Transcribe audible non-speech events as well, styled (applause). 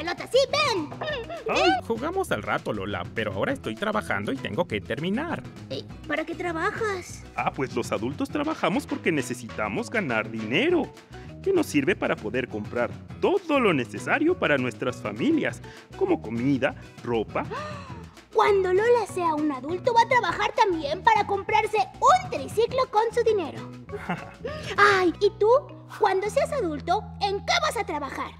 pelota, sí, ven. Ah, Ay, jugamos al rato, Lola, pero ahora estoy trabajando y tengo que terminar. Eh, ¿Para qué trabajas? Ah, pues los adultos trabajamos porque necesitamos ganar dinero, que nos sirve para poder comprar todo lo necesario para nuestras familias, como comida, ropa. Cuando Lola sea un adulto va a trabajar también para comprarse un triciclo con su dinero. (laughs) Ay, ¿y tú? Cuando seas adulto, ¿en qué vas a trabajar?